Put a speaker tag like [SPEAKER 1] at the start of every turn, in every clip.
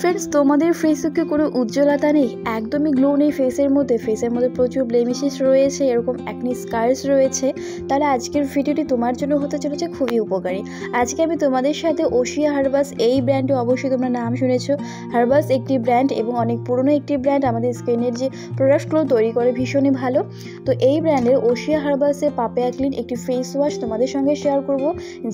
[SPEAKER 1] Friends তোমাদের ফেসে কি কোনো উজ্জ্বলতা নেই, একদমই গ্লো নেই ফেসের মধ্যে। ফেসের মধ্যে প্রচুর ব্লেমিশেস রয়েছে, এরকম একনি স্কার্স রয়েছে। তাহলে আজকের ভিডিওটি তোমার জন্য হতে চলেছে খুবই উপকারী। আজকে আমি তোমাদের সাথে ওশিয়া হার্বাস এই ব্র্যান্ডে অবশ্যই তোমরা নাম শুনেছো। হার্বাস একটি ব্র্যান্ড এবং অনেক পুরনো একটি ব্র্যান্ড আমাদের স্কিনের যে প্রোডাক্টগুলো তৈরি করে ভীষণই ভালো। তো এই ব্র্যান্ডের ওশিয়া হার্বাসের পাপেয়া ক্লিন একটি ফেস ওয়াশ তোমাদের সঙ্গে শেয়ার করব,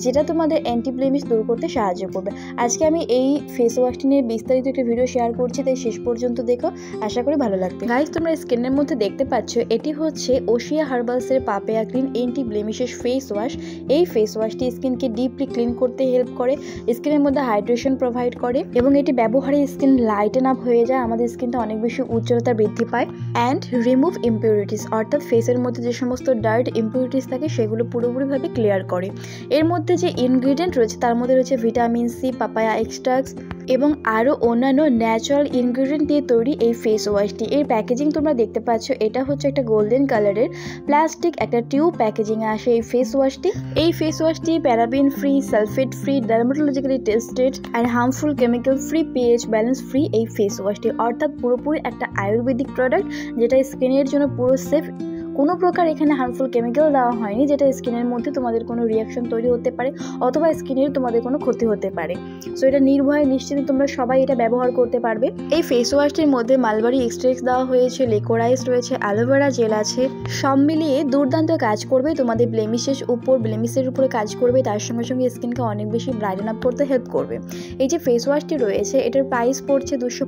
[SPEAKER 1] যেটা তোমাদের অ্যান্টি ব্লেমিশ দূর করতে সাহায্য করবে। আজকে আমি এই ফেস ওয়াশটি নিয়ে বিস্তারিত একটি ভিডিও শেয়ার করছি, তাই শেষ পর্যন্ত দেখো। আশা করি ভালো লাগবে। গাইজ তোমরা স্কিনের মধ্যে দেখতে পাচ্ছ, এটি হচ্ছে Oshea হার্বালসের papaya clean anti blemishes face wash এই ফেস ওয়াশটি স্কিনকে ডিপলি ক্লিন করতে হেল্প করে, স্কিনের মধ্যে হাইড্রেশন প্রোভাইড করে এবং এটি ব্যবহারে স্কিন লাইটেন আপ হয়ে যায়, আমাদের স্কিনটা অনেক বেশি উজ্জ্বলতা বৃদ্ধি পায়। অ্যান্ড রিমুভ ইম্পিউরিটিস অর্থাৎ ফেসের মধ্যে যে সমস্ত ডার্ট ইম্পিউরিটিস থাকে, সেগুলো পুরোপুরিভাবে ক্লিয়ার করে। এর মধ্যে যে ইনগ্রিডিয়েন্ট রয়েছে, তার মধ্যে রয়েছে ভিটামিন সি পাপায়া এক্সট্রাক্স এবং আরও অন্যান্য ন্যাচারাল ইনগ্রিডিয়েন্ট দিয়ে তৈরি এই ফেস ওয়াশটি এর প্যাকেজিং তোমরা দেখতে পাচ্ছ, এটা হচ্ছে একটা গোল্ডেন কালারের প্লাস্টিক একটা টিউব প্যাকেজিংয়ে আসে এই ফেস ওয়াশটি এই face ওয়াশটি paraben free sulphate free dermatologically tested and harmful chemical free pH balance free এই ফেস ওয়াশটি অর্থাৎ পুরোপুরি একটা আয়ুর্বেদিক প্রোডাক্ট যেটা স্কিনের জন্য পুরো সেফ কোনো প্রকার এখানে হার্মফুল কেমিক্যাল দেওয়া হয়নি যেটা স্কিনের মধ্যে তোমাদের কোনো রিয়াকশন তৈরি হতে পারে অথবা স্কিনের তোমাদের কোনো ক্ষতি হতে পারে। সো এটা নির্ভয়ে নিশ্চিত তোমরা সবাই এটা ব্যবহার করতে পারবে। এই ফেস ওয়াশটির মধ্যে মালবারি এক্সট্রেক্স দেওয়া হয়েছে লেকোরাইস রয়েছে অ্যালোভেরা জেল আছে, সব মিলিয়ে দুর্দান্ত কাজ করবে, তোমাদের ব্লেমিশের উপর ব্লেমিশের উপরে কাজ করবে, তার সঙ্গে সঙ্গে স্কিনকে অনেক বেশি ব্রাইটেন আপ করতে হেল্প করবে। এই যে ফেস ওয়াশটি রয়েছে, এটার প্রাইস পড়ছে দুশো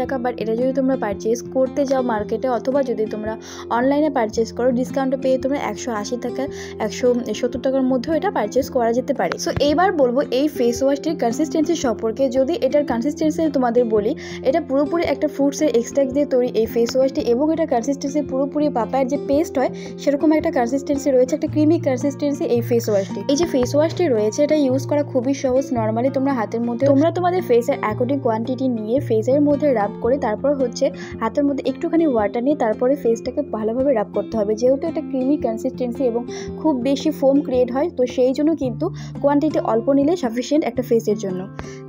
[SPEAKER 1] টাকা বাট এটা যদি তোমরা পারচেস করতে যাও মার্কেটে অথবা যদি তোমরা অনলাইনে পারচেস পারচেস করো ডিসকাউন্টে পেয়ে তোমরা একশো আশি টাকা, একশো সত্তর টাকার মধ্যেও এটা পারচেস করা যেতে পারে। সো এইবার বলব এই ফেস ওয়াশটির কনসিস্টেন্সি সম্পর্কে। যদি এটার কনসিস্টেন্সি তোমাদের বলি, এটা পুরোপুরি একটা ফ্রুটসের এক্সট্রাক্ট দিয়ে তৈরি এই ফেস ওয়াশটি এবং এটা কনসিস্টেন্সি পুরোপুরি পাপায়ের যে পেস্ট হয়, সেরকম একটা কনসিস্টেন্সি রয়েছে, একটা ক্রিমি কনসিস্টেন্সি এই ফেস ওয়াশটি এই যে ফেস ওয়াশটি রয়েছে, এটা ইউজ করা খুবই সহজ। নর্মালি তোমরা হাতের মধ্যে, তোমরা তোমাদের ফেসের অ্যাকর্ডিং কোয়ান্টিটি নিয়ে ফেসের মধ্যে রাব করে, তারপর হচ্ছে হাতের মধ্যে একটুখানি ওয়াটার নিয়ে তারপরে ফেসটাকে ভালোভাবে রাব করতে হবে। যেহেতু এটা ক্রিমি কনসিস্টেন্সি এবং খুব বেশি ফোম ক্রিয়েট হয়, তো সেই জন্য কিন্তু কোয়ান্টিটি অল্প নিলে সাফিসিয়েন্ট একটা ফেসের জন্য।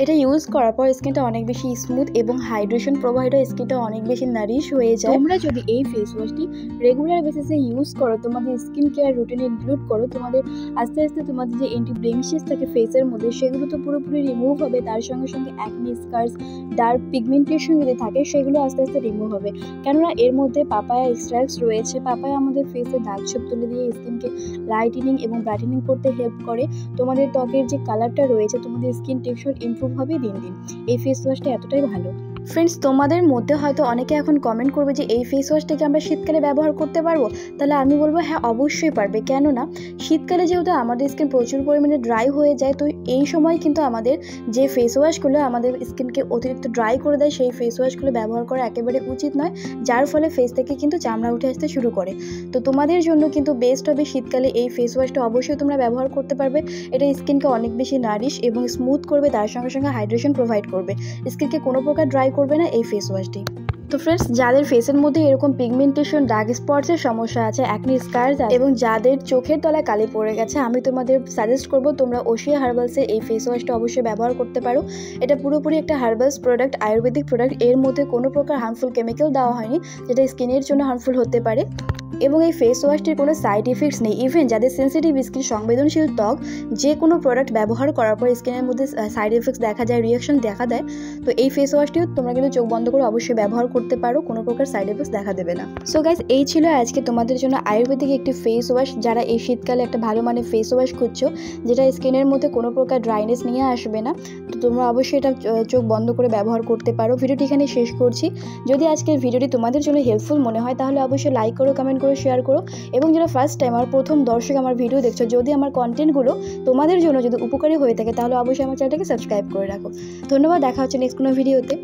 [SPEAKER 1] এটা ইউজ করার পর স্কিনটা অনেক বেশি স্মুথ এবং হাইড্রেশন প্রোভাইড হয় স্কিনটা অনেক বেশি নারিশ হয়ে যায়। তোমরা যদি এই ফেস ওয়াশটি রেগুলার বেসিসে ইউজ করো, তোমাদের স্কিন কেয়ার রুটিনে ইনক্লুড করো, তোমাদের আস্তে আস্তে তোমাদের যে এন্টি ব্লেমিশেস থাকে ফেসের মধ্যে, সেগুলো তো পুরোপুরি রিমুভ হবে। তার সঙ্গে সঙ্গে অ্যাকনি স্কার্স ডার্ক পিগমেন্টেশন যদি থাকে, সেগুলো আস্তে আস্তে রিমুভ হবে। কেননা এর মধ্যে পাপায়া এক্সট্রাক্টস রয়েছে। পাপায়া আমাদের ফেসে দাগ ছোপ তুলে দিয়ে স্কিনকে লাইটেনিং এবং ব্রাইটেনিং করতে হেল্প করে। তোমাদের ত্বকের যে কালারটা রয়েছে, তোমাদের স্কিন টেক্সচার ইমপ্রুভ হবে দিন দিন। এই ফেস ওয়াশটা এতটাই ভালো। ফ্রেন্ডস তোমাদের মধ্যে হয়তো অনেকে এখন কমেন্ট করবে যে, এই ফেস ওয়াশটাকে আমরা শীতকালে ব্যবহার করতে পারব? তাহলে আমি বলব হ্যাঁ অবশ্যই পারবে। কেননা, শীতকালে যেহেতু আমাদের স্কিন প্রচুর পরিমাণে ড্রাই হয়ে যায়, তো এই সময় কিন্তু আমাদের যে ফেস ওয়াশগুলো আমাদের স্কিনকে অতিরিক্ত ড্রাই করে দেয়, সেই ফেস ওয়াশগুলো ব্যবহার করা একেবারে উচিত নয়, যার ফলে ফেস থেকে কিন্তু চামড়া উঠে আসতে শুরু করে। তো তোমাদের জন্য কিন্তু বেস্ট হবে শীতকালে এই ফেস ওয়াশটা অবশ্যই তোমরা ব্যবহার করতে পারবে। এটা স্কিনকে অনেক বেশি নারিশ এবং স্মুথ করবে, তার সঙ্গে সঙ্গে হাইড্রেশন প্রোভাইড করবে। স্কিনকে কোনো প্রকার ড্রাই করবে না এই ফেস ওয়াশটি তো ফ্রেন্ডস যাদের ফেসের মধ্যে এরকম পিগমেন্টেশন ডার্ক স্পটসের সমস্যা আছে একনি স্কার্স এবং যাদের চোখের তলায় কালি পড়ে গেছে, আমি তোমাদের সাজেস্ট করব তোমরা ওশিয়া হার্বালসের এই ফেস ওয়াশটা অবশ্যই ব্যবহার করতে পারো। এটা পুরোপুরি একটা হার্বালস প্রোডাক্ট আয়ুর্বেদিক প্রোডাক্টের মধ্যে কোনো প্রকার হার্মফুল কেমিক্যাল দেওয়া হয়নি, যেটা স্কিনের জন্য হার্মফুল হতে পারে। এবং এই ফেস ওয়াশটির কোনো সাইড ইফেক্টস নেই. ইভেন যাদের সেন্সিটিভ স্কিন সংবেদনশীল ত্বক, যে কোনো প্রোডাক্ট ব্যবহার করার পর স্কিনের মধ্যে সাইড ইফেক্টস দেখা যায় রিয়াকশন দেখা দেয়, তো এই ফেস ওয়াশটিও তোমরা কিন্তু চোখ বন্ধ করে অবশ্যই ব্যবহার করতে পারো, কোনো প্রকার সাইড ইফেক্টস দেখা দেবে না। সো গাইজ এই ছিল আজকে তোমাদের জন্য আয়ুর্বেদিক একটি ফেস ওয়াশ যারা এই শীতকালে একটা ভালো মানে ফেস ওয়াশ খুঁজছো, যেটা স্কিনের মধ্যে কোনো প্রকার ড্রাইনেস নিয়ে আসবে না, তো তোমরা অবশ্যই এটা চোখ বন্ধ করে ব্যবহার করতে পারো। ভিডিওটি এখানে শেষ করছি। যদি আজকের ভিডিওটি তোমাদের জন্য হেল্পফুল মনে হয়, তাহলে অবশ্যই লাইক করো কমেন্ট করো শেয়ার করো। এবং যারা ফার্স্ট টাইম আমার প্রথম দর্শক আমার ভিডিও দেখছ, যদি আমার কন্টেন্টগুলো তোমাদের জন্য যদি উপকারী হয়ে থাকে, তাহলে অবশ্যই আমার চ্যানেলটাকে সাবস্ক্রাইব করে রাখো। ধন্যবাদ, দেখা হচ্ছে নেক্সট কোনো ভিডিওতে